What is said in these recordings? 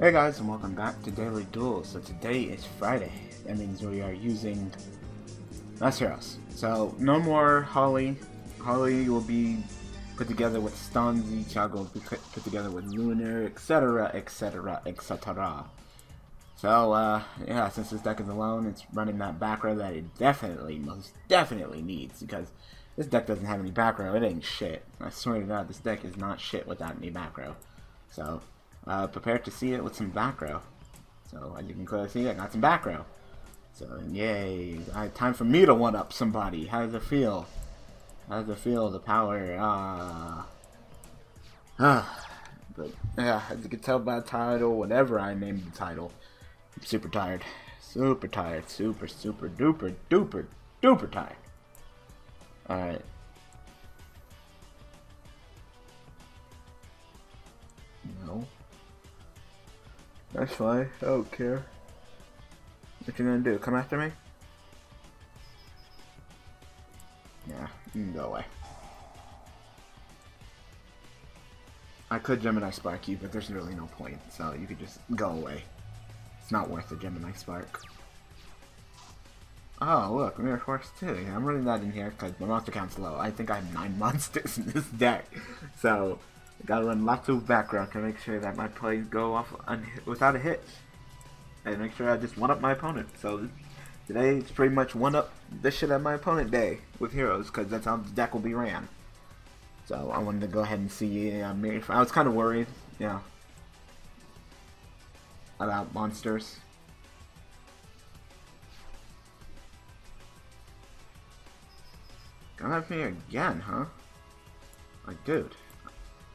Hey guys and welcome back to Daily Duels. So today is Friday. That means we are using Masked Heroes. So no more Holly. Holly will be put together with Stanzi, Tiago will be put together with Lunar, etc, etc, etc. So uh, yeah, since this deck is alone, it's running that back row that it definitely, most definitely needs because this deck doesn't have any back row. It ain't shit. I swear to God, this deck is not shit without any back row. So uh, prepared to see it with some back row. So as you can clearly see, I got some back row. So yay! Time for me to one up somebody. How does it feel? How does it feel? The power. Ah. Ah. But yeah, as you can tell by the title, whatever I named the title, I'm super tired. Super tired. Super, super, duper, duper, duper tired. Alright. No. That's fine. I don't care. What you gonna do? Come after me? Yeah, you can go away. I could Gemini Spark you, but there's really no point, so you could just go away. It's not worth the Gemini Spark. Oh, look, Mirror Force 2. Yeah, I'm running that in here because my monster count's low. I think I have 9 monsters in this deck. So, I gotta run lots of background to make sure that my plays go off without a hitch. And make sure I just one up my opponent. So today it's pretty much one up this shit at my opponent day with heroes because that's how the deck will be ran. So I wanted to go ahead and see. Uh, I was kind of worried, know, about monsters. Gonna have me again, huh? Like, dude.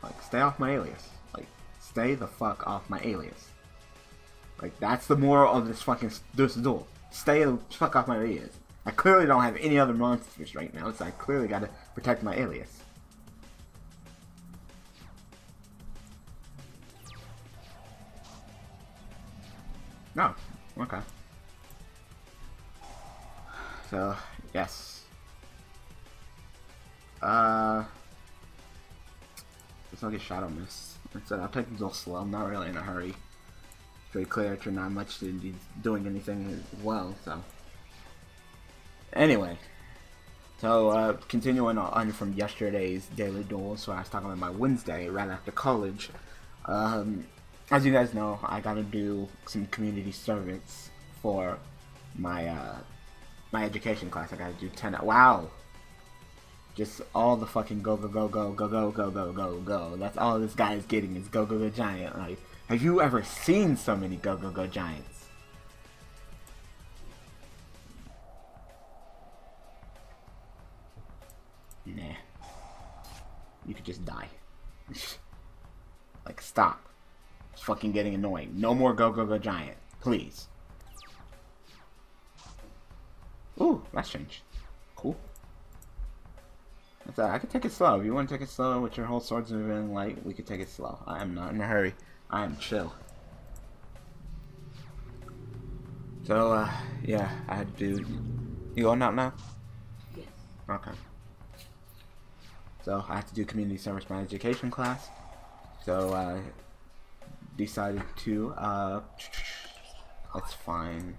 Like, stay off my Alius. Like, stay the fuck off my Alius. Like, that's the moral of this fucking this duel. Stay the fuck off my Alius. I clearly don't have any other monsters right now, so I clearly gotta protect my Alius. No. Okay. So, yes. Uh... Let's not get Shadow Mist. Instead, I'll take these all slow. I'm not really in a hurry. Clear to not much to be doing anything well, so. Anyway. So, uh, continuing on from yesterday's daily duel, so I was talking about my Wednesday right after college. Um, as you guys know, I gotta do some community service for my, uh, my education class. I gotta do 10, wow, just all the fucking go go go go go go go go go go. That's all this guy is getting is go go go giant. Like, have you ever seen so many go go go giants? Nah. You could just die. like, stop. It's fucking getting annoying. No more go go go giant. Please. Ooh, that's. I could take it slow. If you want to take it slow with your whole swords moving light, we could take it slow. I am not in a hurry. I am chill. So, uh, yeah, I had to do... You going out now? Yes. Okay. So, I have to do community service my education class. So, I uh, decided to, uh... That's fine.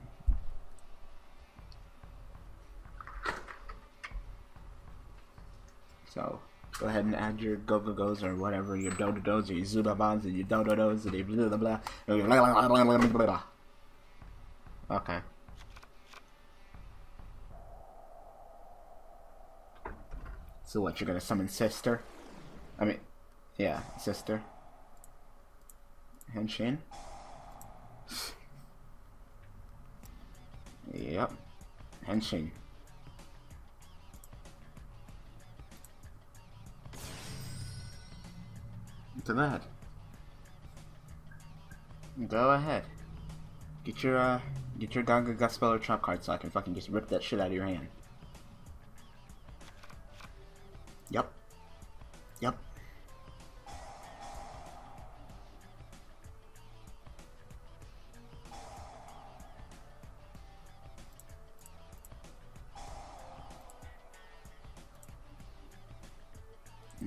So go ahead and add your go go goes or whatever, your do do dos or your zuba bonds and your do do dos and your blah blah blah blah. Okay. So what, you're gonna summon sister? I mean, yeah, sister. Henshin? Yep. Henshin. To that. Go ahead. Get your uh get your Ganga Guspeller trap card so I can fucking just rip that shit out of your hand.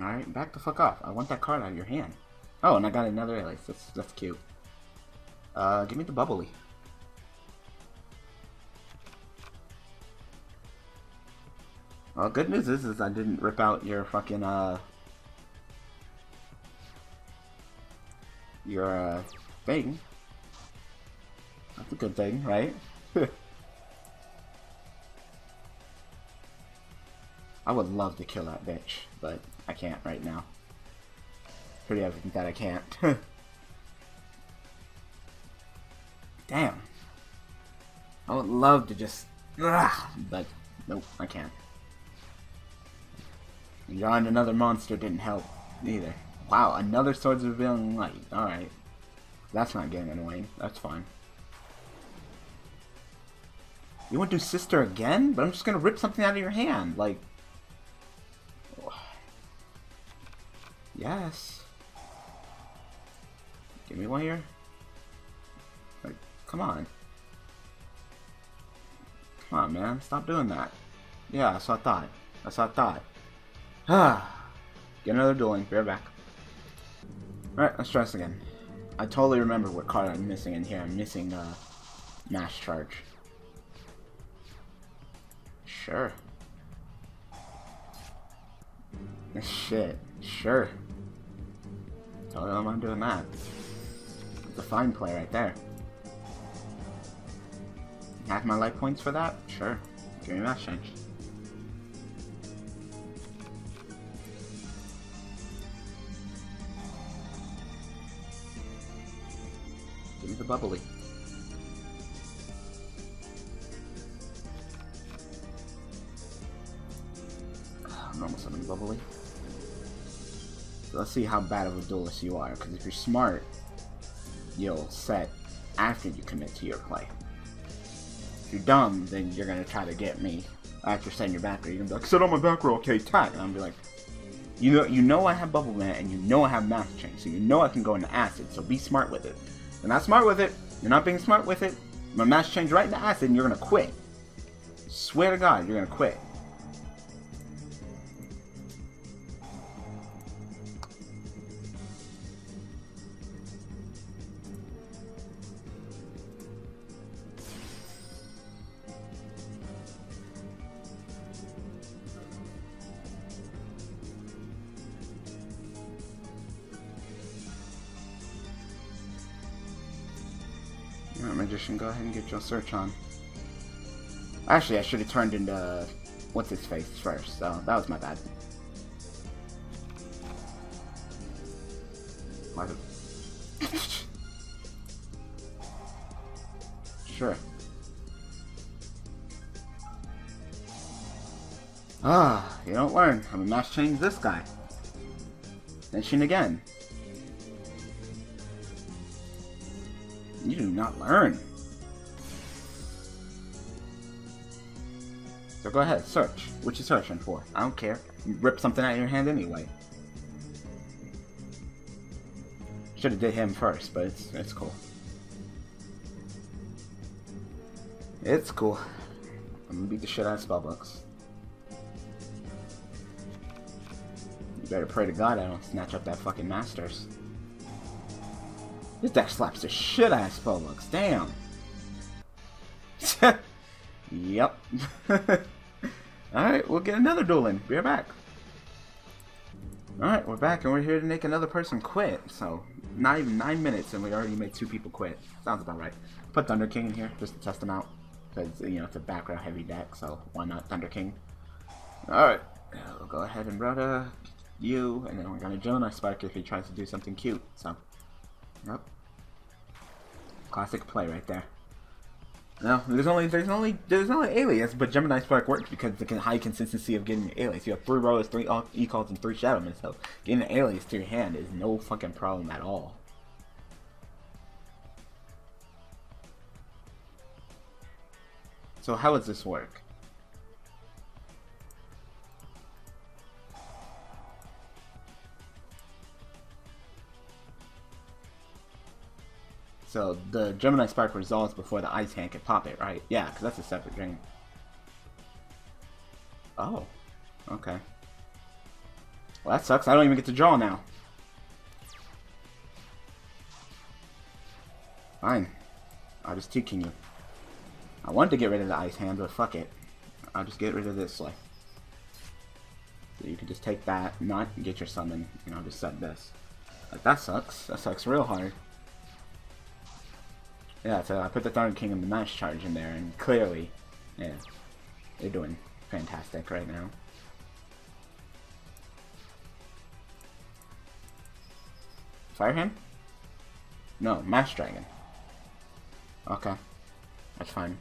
Alright, back the fuck off. I want that card out of your hand. Oh, and I got another Alius. That's, that's cute. Uh, give me the bubbly. Well, good news is, is I didn't rip out your fucking, uh... Your, uh, thing. That's a good thing, right? I would love to kill that bitch, but I can't right now. Pretty evident that I can't. Damn. I would love to just... Ugh, but nope, I can't. Drawing another monster didn't help either. Wow, another Swords of Revealing Light. Alright. That's not getting annoying. That's fine. You want to do Sister again? But I'm just gonna rip something out of your hand. Like... Yes. Give me one here. Like, come on. Come on, man. Stop doing that. Yeah, that's what I thought. That's what I thought. Ah. Get another dueling. Be right back. Alright, let's try this again. I totally remember what card I'm missing in here. I'm missing, uh, Mask Charge. Sure. Shit. Sure. Totally don't mind doing that. It's a fine play right there. Half my life points for that? Sure. Give me Mask Change. Give me the bubbly. Normal summon bubbly. Let's see how bad of a duelist you are, because if you're smart, you'll set after you commit to your play. If you're dumb, then you're gonna try to get me after setting your back row. You're gonna be like, sit on my back row, okay, attack. And I'm be like, you know, you know I have Bubble Man, and you know I have Mask Change, so you know I can go into Acid, so be smart with it. You're not smart with it, you're not being smart with it, my Mask Change right into Acid, and you're gonna quit. Swear to God, you're gonna quit. And search on. Actually, I should have turned into... What's his face first, so that was my bad. Why the... sure. Ah, you don't learn. I'm gonna mask change this guy. Then again. You do not learn. So go ahead, search. What you searching for? I don't care. You rip something out of your hand anyway. Should have did him first, but it's it's cool. It's cool. I'm gonna beat the shit out of spellbooks. You better pray to God I don't snatch up that fucking masters. This deck slaps the shit out of spellbooks. Damn. yep. Alright, we'll get another duel in. Be right back. Alright, we're back and we're here to make another person quit. So, not even nine minutes and we already made two people quit. Sounds about right. Put Thunder King in here just to test him out. Because, you know, it's a background heavy deck, so why not Thunder King? Alright, we'll go ahead and Rhoda, you, and then we're gonna Gemini Spark if he tries to do something cute. So, yep. Classic play right there. No, there's only there's only there's only Alius, but Gemini Spark works because the high consistency of getting Alius. You have three rows, three e-calls, and three shadowmen, so getting the Alius to your hand is no fucking problem at all. So how does this work? So the Gemini Spark resolves before the Ice Hand can pop it, right? Yeah, because that's a separate dream. Oh, okay. Well, that sucks. I don't even get to draw now. Fine. I'll just T-King you. I wanted to get rid of the Ice Hand, but fuck it. I'll just get rid of this way. So you can just take that, not get your summon, and I'll just set this. Like, that sucks. That sucks real hard. Yeah, so I put the Thunder King and the Mask Charge in there, and clearly, yeah, they're doing fantastic right now. Fire him? No, Mash Dragon. Okay. That's fine.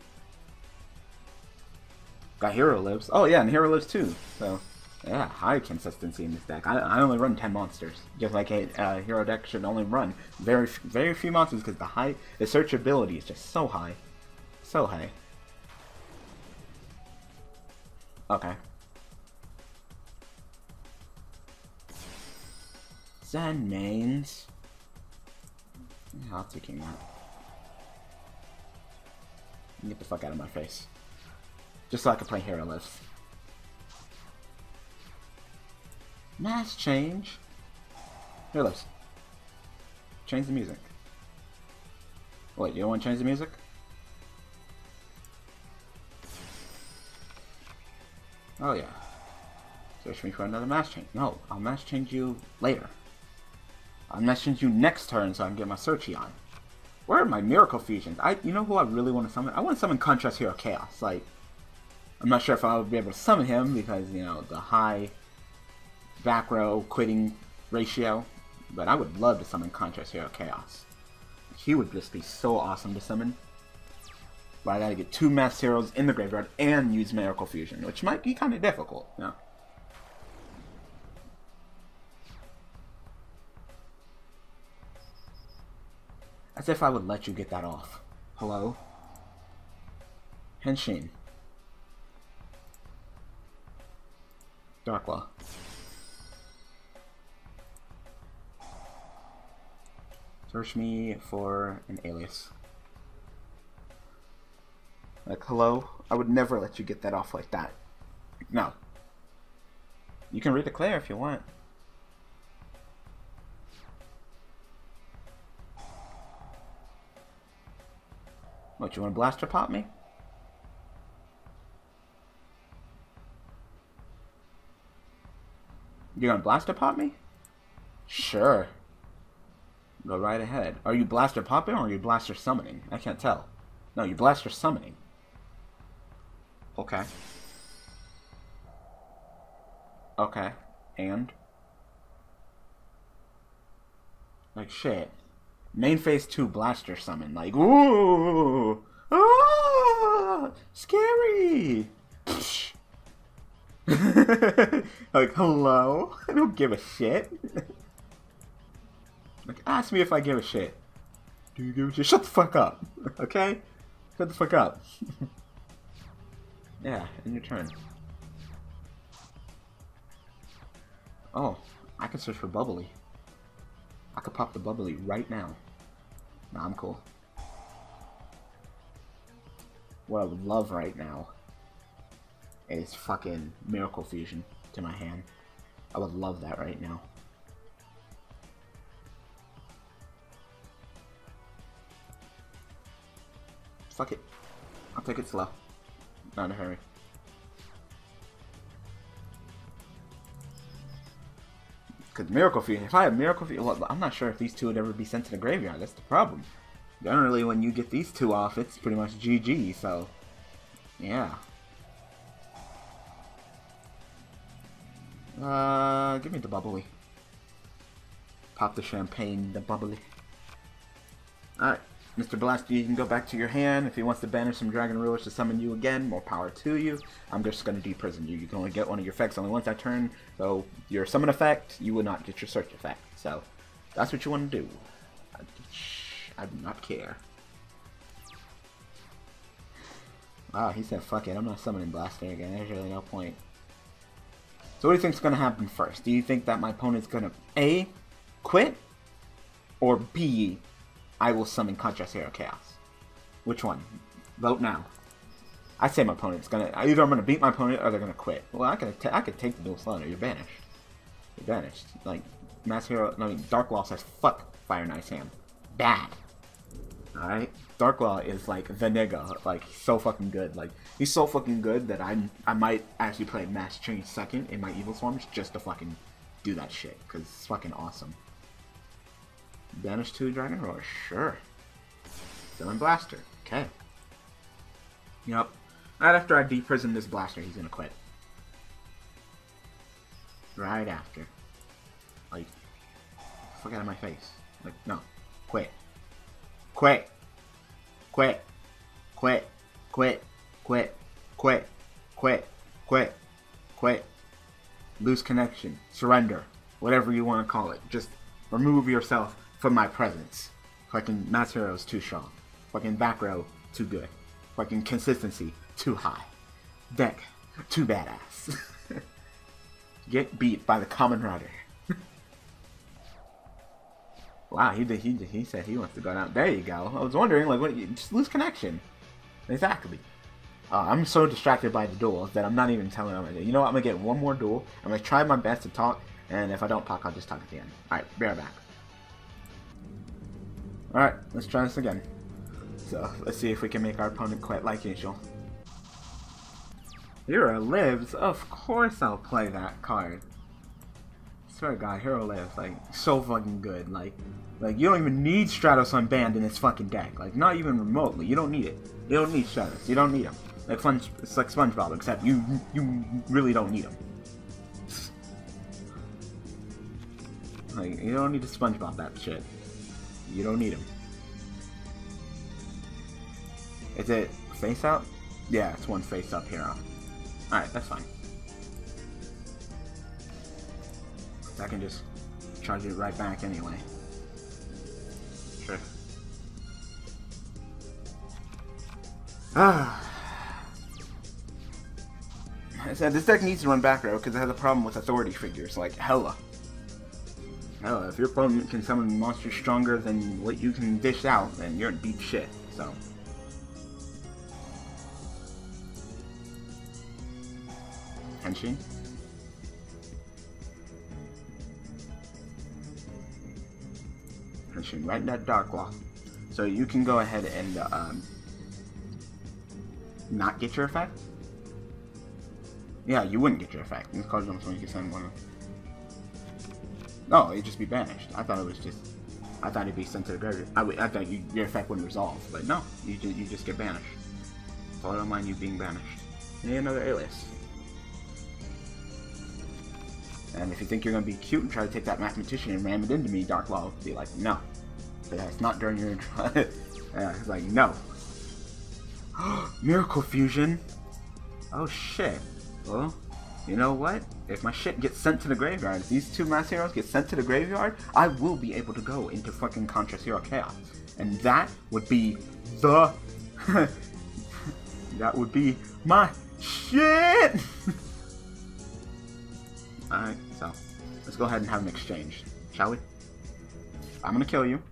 Got Hero Lives. Oh yeah, and Hero Lives too. So, yeah, high consistency in this deck. I, I only run 10 monsters. Just like a uh, hero deck should only run very very few monsters because the high, the searchability is just so high. So high. Okay. Zenmaines. Yeah, I'll take him out. Get the fuck out of my face. Just so I can play Hero Lives. Mask change. Hero Lives. Change the music. Wait, you don't want to change the music? Oh yeah. Search me for another mask change. No, I'll mask change you later. I'll mask change you next turn so I can get my searchy on. Where are my Miracle Fusions? I, you know who I really want to summon? I want to summon Contrast Hero Chaos. Like, I'm not sure if I'll be able to summon him because, you know, the high back row quitting ratio. But I would love to summon Contrast Hero Chaos. He would just be so awesome to summon. But I gotta get two Masked Heroes in the graveyard and use Miracle Fusion, which might be kind of difficult, know? As if I would let you get that off. Hello? Henshin. Darklaw. Search me for an Alius. Like, hello? I would never let you get that off like that. No. You can redeclare if you want. What, you want to blaster pop me? You're gonna blaster pop me? Sure. Go right ahead. Are you blaster popping or are you blaster summoning? I can't tell. No, you blaster summoning. Okay. Okay. And? Like shit. Main phase 2 blaster summon. Like, ooh! Ah! Scary! like, hello? I don't give a shit. like, ask me if I give a shit. Do you give a shit? Shut the fuck up, okay? Shut the fuck up. yeah, in your turn. Oh, I can search for bubbly. I could pop the bubbly right now. Nah, I'm cool. What I would love right now is fucking Miracle Fusion to my hand. I would love that right now. Fuck it. I'll take it slow. Not in a hurry. Because Miracle Fusion, if I have Miracle Fusion, well, I'm not sure if these two would ever be sent to the graveyard. That's the problem. Generally, when you get these two off, it's pretty much GG, so... Yeah. Uh, give me the bubbly. Pop the champagne, the bubbly. Alright, Mr. Blaster, you can go back to your hand. If he wants to banish some Dragon Rulers to summon you again, more power to you. I'm just going to deprison you. You can only get one of your effects only once that turn. So, your summon effect, you will not get your search effect. So, that's what you want to do. I, do not care. Wow, he said, fuck it, I'm not summoning Blaster again. There's really no point. So what do you think is going to happen first? Do you think that my opponent's going to A, quit, or B, I will summon Contrast Hero Chaos? Which one? Vote now. I say my opponent's gonna either I'm gonna beat my opponent or they're gonna quit. Well, I could I could take the dual slaughter. You're banished. You're banished. Like Masked Hero. No, I mean Dark Law says fuck Fire and Ice Hand. Bad. Alright? Dark Law is like the nigga. Like, so fucking good. Like, he's so fucking good that I I might actually play Mask Change second in my Evil Swarms just to fucking do that shit. Because it's fucking awesome. Banish 2 Dragon Roar? Sure. Villain Blaster. Okay. Yep. Right after I deprison this blaster, he's gonna quit. Right after. Like, fuck out of my face. Like, no. Quit. Quit. Quit. Quit. Quit. Quit. Quit. Quit. Quit. Quit. Lose connection. Surrender. Whatever you want to call it. Just remove yourself from my presence. Fucking Masked Hero's too strong. Fucking back row, too good. Fucking consistency, too high. Deck, too badass. Get beat by the Kamen Rider. wow, he did. He did, he said he wants to go down. There you go. I was wondering, like, what? Just lose connection. Exactly. Uh, I'm so distracted by the duels that I'm not even telling him. You know what? I'm gonna get one more duel. I'm gonna try my best to talk, and if I don't talk, I'll just talk at the end. All right, be right back. All right, let's try this again. So let's see if we can make our opponent quit like usual. Hero lives? Of course I'll play that card. I swear to God, Hero lives. Like, so fucking good. Like, like you don't even need Stratos unbanned in this fucking deck. Like, not even remotely. You don't need it. You don't need Stratos. You don't need them. Like, fun, it's like SpongeBob, except you you really don't need them. Like, you don't need to SpongeBob that shit. You don't need them. Is it face up? Yeah, it's one face up hero. Alright, that's fine. I can just charge it right back anyway. Sure. Ah. I said this deck needs to run back row because it has a problem with authority figures, like hella. Hella, if your opponent can summon monsters stronger than what you can dish out, then you're in deep shit, so. Henshin? Henshin, right in that Darklaw. So you can go ahead and um, not get your effect? Yeah, you wouldn't get your effect. This card jumps when you can send one. No, it'd just be banished. I thought it was just. I thought it'd be sent to the graveyard. I, I thought you, your effect wouldn't resolve, but no, you just, you just get banished. So I don't mind you being banished. Need another Alius. And if you think you're gonna be cute and try to take that mathematician and ram it into me, Darklaw will be like, no. That's not during your intro. yeah, it's like, no. Miracle Fusion. Oh shit. Well, you know what? If my shit gets sent to the graveyard, if these two Masked Heroes get sent to the graveyard, I will be able to go into fucking Contrast Hero Chaos. And that would be the... that would be my shit! Alright, so let's go ahead and have an exchange, shall we? I'm gonna kill you.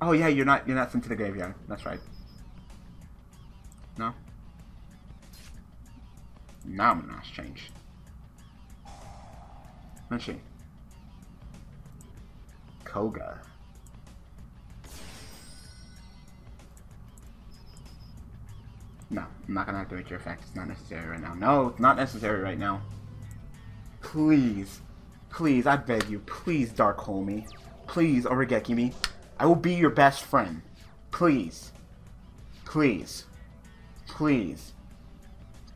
Oh yeah, you're not you're not sent to the graveyard. That's right. No? Now I'm gonna exchange. Mention. Koga. No, I'm not gonna activate your effect. It's not necessary right now. No, it's not necessary right now. Please. Please, I beg you. Please, Dark Hole me. Please, Origeki me. I will be your best friend. Please. Please. Please.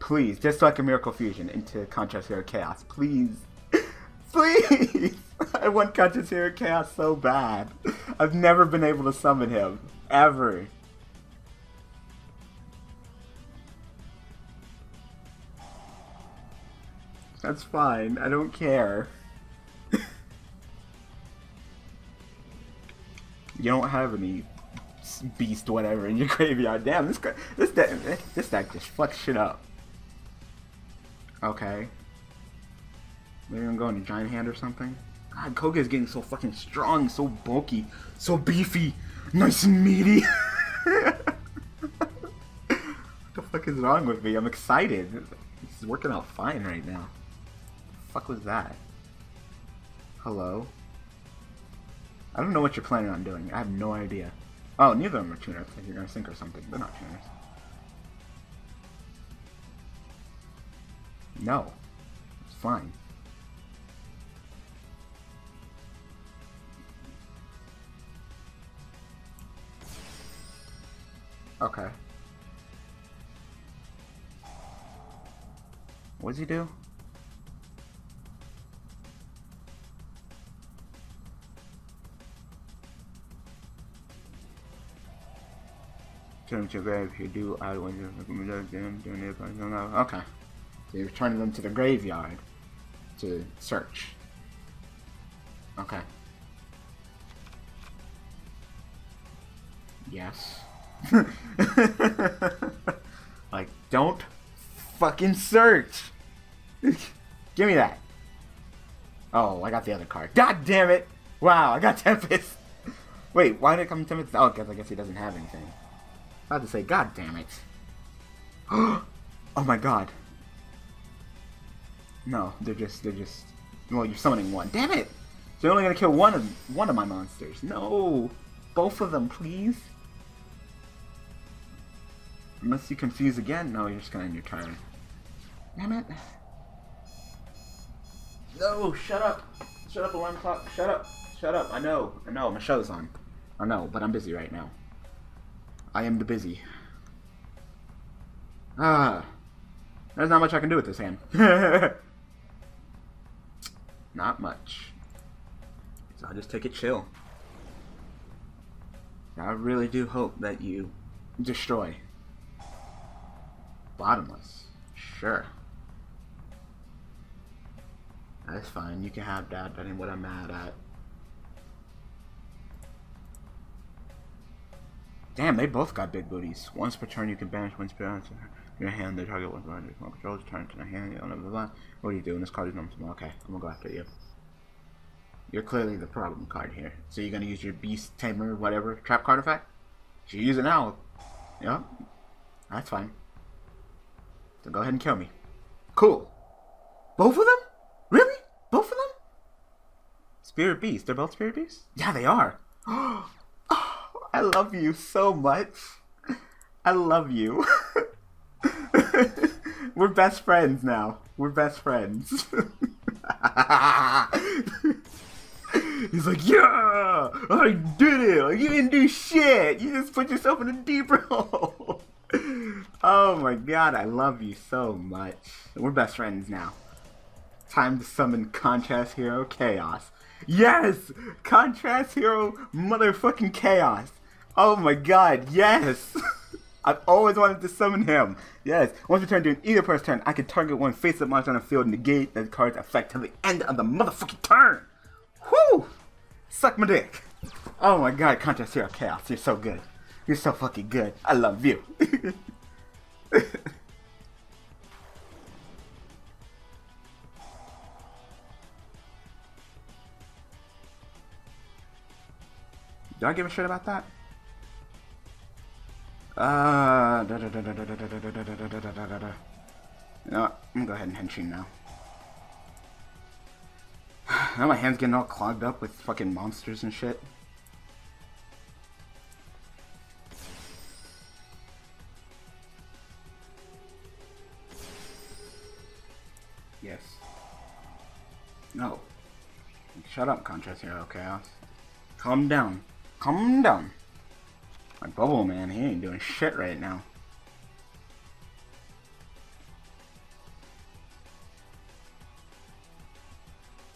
Please. Just like a Miracle Fusion into Contrast Hero Chaos. Please. Please! I want Contrast Hero Chaos so bad. I've never been able to summon him. Ever. That's fine. I don't care. you don't have any beast whatever in your graveyard. Damn, this this deck, this deck just fucks shit up. Okay. Maybe I'm going to Giant Hand or something. God, Koga is getting so fucking strong, so bulky, so beefy, nice and meaty. what the fuck is wrong with me? I'm excited. This is working out fine right now fuck was that? Hello? I don't know what you're planning on doing. I have no idea. Oh, neither of them are tuners. Like you're gonna sink or something. They're not tuners. No. It's fine. Okay. What does he do? Turn to grave, you do I don't want to do it, but I don't know. Okay. So you're turning them to the graveyard to search. Okay. Yes. like, don't fucking search. Give me that. Oh, I got the other card. God damn it! Wow, I got Tempest. Wait, why did it come Tempest? Oh, because I guess he doesn't have anything. I had to say, God damn it. oh my god. No, they're just, they're just, well, you're summoning one. Damn it! So you're only gonna kill one of, one of my monsters. No! Both of them, please. Unless you confuse again. No, you're just gonna end your turn. Damn it. No, shut up. Shut up, alarm clock. Shut up. Shut up. I know. I know. My show's on. I know, but I'm busy right now. I am the busy. Ah. There's not much I can do with this hand. not much. So I'll just take it chill. I really do hope that you destroy bottomless. Sure. That's fine. You can have that. That ain't what I'm mad at. Damn, they both got big booties. Once per turn, you can banish one spirit your hand. The target one under small controls. Turn to the hand. Blah, blah, blah. What are you doing? This card is number small. Okay, I'm gonna go after you. You're clearly the problem card here. So you're gonna use your Beast Tamer, whatever, trap card effect? You use it now. Yep. That's fine. So go ahead and kill me. Cool. Both of them? Really? Both of them? Spirit Beasts. They're both Spirit Beasts? Yeah, they are. Oh, I love you so much. I love you. We're best friends now. We're best friends. He's like, yeah, I did it. Like, you didn't do shit. You just put yourself in a deeper hole. oh my god, I love you so much. We're best friends now. Time to summon Contrast Hero Chaos. Yes! Contrast Hero motherfucking Chaos. Oh my god, yes! I've always wanted to summon him. Yes, once returned during either person's turn, I can target one face-up monster on the field and negate that card's effect till the end of the motherfucking turn. Whoo! Suck my dick. Oh my god, Contrast Hero Chaos, you're so good. You're so fucking good. I love you. Do I give a shit about that? Uh, da, da, da, da, da, da, da, da, da, da, da, da, da. You? I'm gonna go ahead and henching now. now my hand's getting all clogged up with fucking monsters and shit. Yes. No. Shut up, Contrast Hero Chaos. Calm down. Calm down. My Bubble Man, he ain't doing shit right now.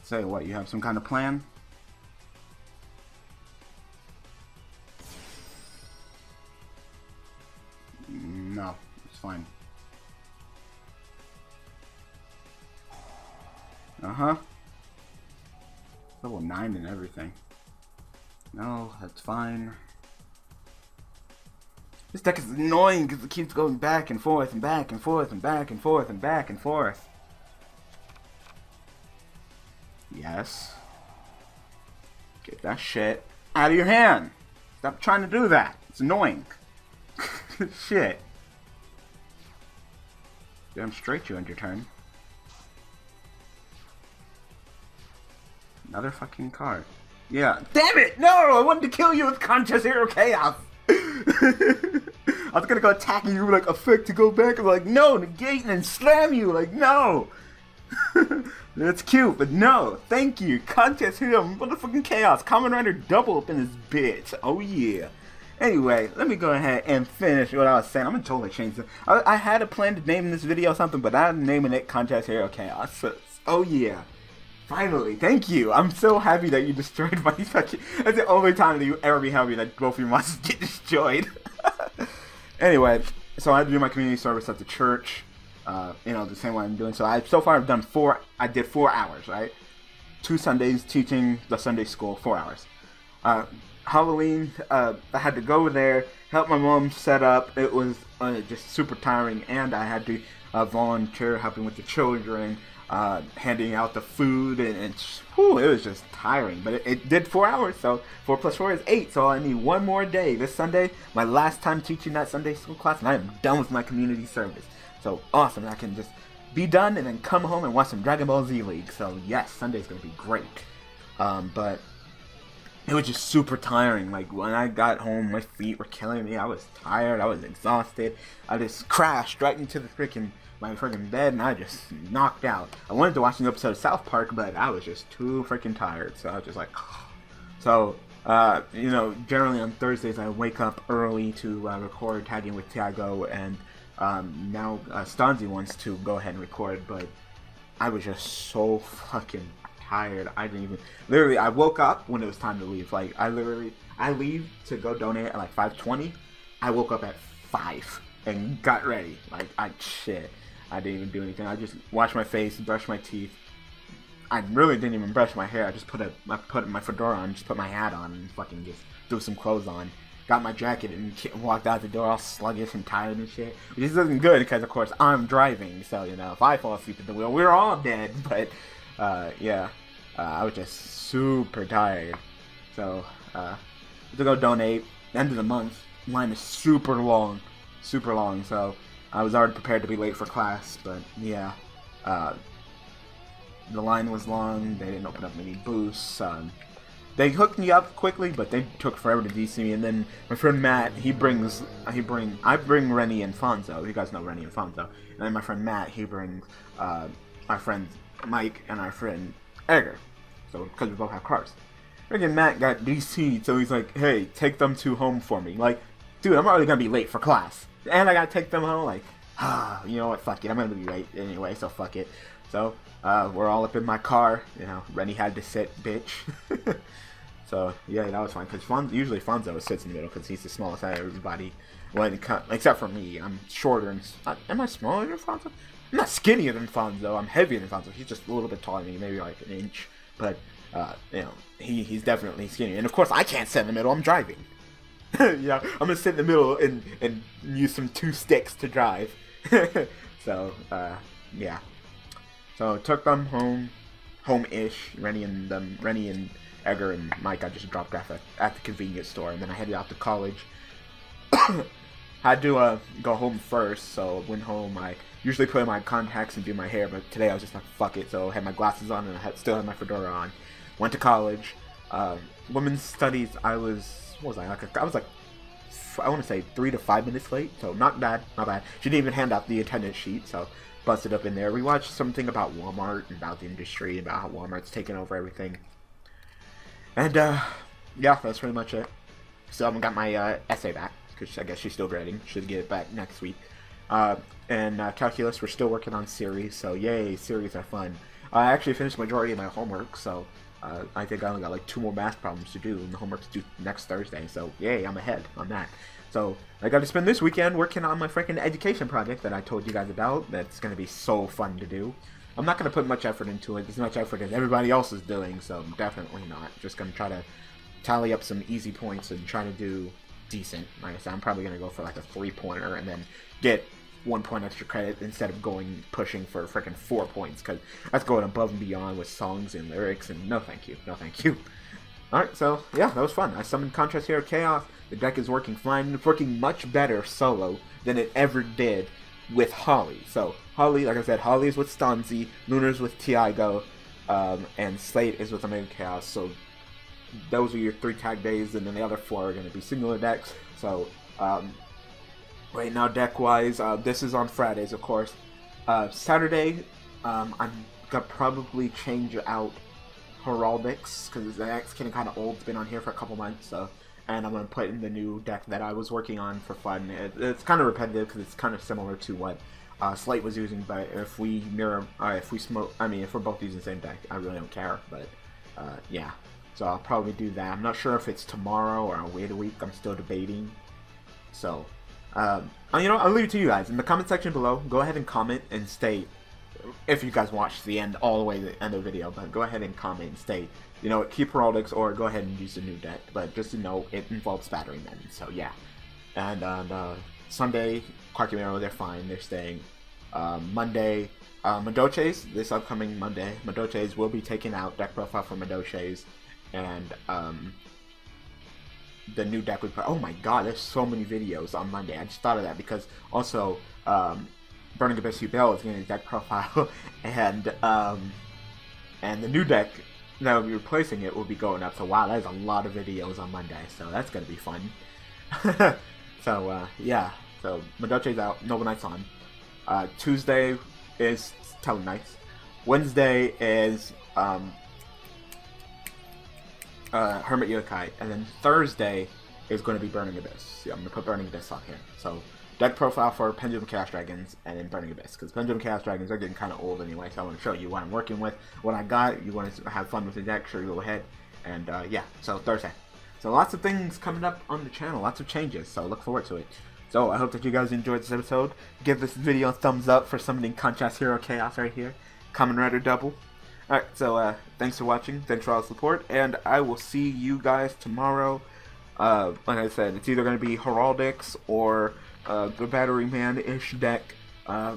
Say what, you have some kind of plan? No, it's fine. Uh-huh. Level 9 and everything. No, that's fine. This deck is annoying because it keeps going back and forth and back and forth and back and forth and back and forth. Yes. Get that shit out of your hand. Stop trying to do that. It's annoying. shit. Damn straight you end your turn. Another fucking card. Yeah. Damn it! No! I wanted to kill you with Contrast Hero Chaos! I was gonna go attacking you like effect to go back. I'm like, no, negate and then slam you. Like, no. That's cute, but no, thank you. Contest here, motherfucking chaos. Kamen Rider double up in this bitch. Oh yeah. Anyway, let me go ahead and finish what I was saying. I'm gonna totally change it. I, I had a plan to name this video something, but I'm naming it Contrast Hero Chaos. So, oh yeah. Finally, thank you. I'm so happy that you destroyed my fucking. That's the only time that you ever be happy that both of your monsters get destroyed. anyway, so I had to do my community service at the church. Uh, you know, the same way I'm doing. So I so far I've done four. I did four hours, right? Two Sundays teaching the Sunday school, four hours. Uh, Halloween, uh, I had to go there, help my mom set up. It was uh, just super tiring, and I had to uh, volunteer helping with the children, uh, handing out the food, and, and whew, it was just tiring. But it, it, did four hours, so four plus four is eight. So I need one more day. This Sunday, my last time teaching that Sunday school class, and I am done with my community service. So awesome! I can just be done and then come home and watch some Dragon Ball Z League. So yes, Sunday's gonna be great. Um, but it was just super tiring. Like when I got home, my feet were killing me. I was tired. I was exhausted. I just crashed right into the freaking my freaking bed, and I just knocked out. I wanted to watch an episode of South Park, but I was just too freaking tired. So I was just like, so uh, you know, generally on Thursdays I wake up early to uh, record tagging with Tiago, and um, now uh, Stanzi wants to go ahead and record, but I was just so fucking tired. I didn't even literally. I woke up when it was time to leave. Like I literally, I leave to go donate at like five twenty. I woke up at five and got ready. Like I shit. I didn't even do anything. I just washed my face, brushed my teeth. I really didn't even brush my hair. I just put a, I put my fedora on, just put my hat on, and fucking just threw some clothes on. Got my jacket and walked out the door all sluggish and tired and shit. Which isn't good because, of course, I'm driving. So, you know, if I fall asleep at the wheel, we're all dead. But, uh, yeah. Uh, I was just super tired. So, uh, to go donate. End of the month. Line is super long. Super long. So, I was already prepared to be late for class. But, yeah. Uh, the line was long. They didn't open up many booths. Um, they hooked me up quickly, but they took forever to DC me. And then my friend Matt, he brings, he bring, I bring Rennie and Fonzo. You guys know Rennie and Fonzo. And then my friend Matt, he brings uh, our friend Mike and our friend Edgar. So, because we both have cars. Freaking Matt got DC'd, so he's like, hey, take them to home for me. Like, dude, I'm already gonna be late for class. And I gotta take them home, like, ah, you know what, fuck it, I'm gonna be late anyway, so fuck it. So, uh, we're all up in my car, you know, Rennie had to sit, bitch. so, yeah, that was fine, because Fonzo, usually Fonzo sits in the middle, because he's the smallest out of everybody. When except for me, I'm shorter and, uh, am I smaller than Fonzo? I'm not skinnier than Fonzo, I'm heavier than Fonzo, he's just a little bit taller than me, maybe like an inch. But uh, you know, he he's definitely skinny. And of course, I can't sit in the middle. I'm driving. yeah, I'm gonna sit in the middle and and use some two sticks to drive. so uh, yeah. So took them home, home-ish. Rennie and them, Rennie and Edgar and Mike, I just dropped off at, at the convenience store, and then I headed out to college. Had to uh, go home first, so went home. I usually put in my contacts and do my hair, but today I was just like, fuck it. So I had my glasses on and I had, still had my fedora on. Went to college. Uh, women's studies, I was, what was I? Like I was like, I want to say three to five minutes late. So not bad, not bad. She didn't even hand out the attendance sheet, so busted up in there. We watched something about Walmart and about the industry, about how Walmart's taking over everything. And, uh, yeah, that's pretty much it. Still haven't got my uh, essay back, because I guess she's still grading. Should get it back next week. Uh, and uh, calculus, we're still working on series, so yay, series are fun. I actually finished majority of my homework, so uh, I think I only got like two more math problems to do, and the homework's due next Thursday, so yay, I'm ahead on that. So I got to spend this weekend working on my freaking education project that I told you guys about. That's to be so fun to do. I'm not to put much effort into it, as much effort as everybody else is doing, so definitely not. Just to try to tally up some easy points and try to do decent. Like I said, I'm probably to go for like a three-pointer and then get one point extra credit instead of going pushing for freaking four points because that's going above and beyond with songs and lyrics and no thank you, no thank you. Alright, so yeah, that was fun. I summoned Contrast Hero Chaos. The deck is working fine. It's working much better solo than it ever did with Holly. So Holly, like I said, Holly is with Stanzi, Lunar's with Tiago, um, and Slate is with Omega Chaos. So those are your three tag days, and then the other four are going to be singular decks. So Um, right now, deck wise, uh, this is on Fridays, of course. Uh, Saturday, um, I'm gonna probably change out Heraldics because the deck's getting kind of old. It's been on here for a couple months, so and I'm gonna put in the new deck that I was working on for fun. It, it's kind of repetitive because it's kind of similar to what uh, Slate was using, but if we mirror, uh, if we smoke, I mean, if we're both using the same deck, I really don't care. But uh, yeah, so I'll probably do that. I'm not sure if it's tomorrow or I'll wait a week. I'm still debating. So, um, uh, you know, I'll leave it to you guys in the comment section below. Go ahead and comment and state if you guys watched the end all the way to the end of the video. But go ahead and comment and state, you know, keep heraldics or go ahead and use the new deck. But just to know, it involves battering men. So yeah, and and uh, Sunday, Koa'Ki Meiru, they're fine. They're staying. Um, Monday, uh, Madolches, this upcoming Monday, Madolches will be taking out deck profile for Madolches, and um, the new deck we put. Oh my god, there's so many videos on Monday. I just thought of that because also um, Burning Abyss Bell is getting a deck profile, and um, and the new deck that will be replacing it will be going up. So wow, there's a lot of videos on Monday. So that's gonna be fun. so uh, yeah, so Madolche's out, Noble Knight's on. Uh, Tuesday is Tellarknights. Wednesday is um, uh, Hermit Youkai. And then Thursday is going to be Burning Abyss. Yeah, I'm going to put Burning Abyss on here. So deck profile for Pendulum Chaos Dragons and then Burning Abyss. Because Pendulum Chaos Dragons are getting kind of old anyway. So I want to show you what I'm working with, what I got. You want to have fun with the deck, sure, go ahead. And uh, yeah, so Thursday. So lots of things coming up on the channel, lots of changes. So look forward to it. So I hope that you guys enjoyed this episode. Give this video a thumbs up for summoning Contrast Hero Chaos right here. Kamen Rider double. Alright, so uh, thanks for watching. Thanks for all the support. And I will see you guys tomorrow. Uh, like I said, it's either going to be Heraldics or uh, the Battery Man-ish deck, uh,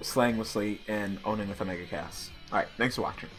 Sleet and owning with Omega Cast. Alright, thanks for watching.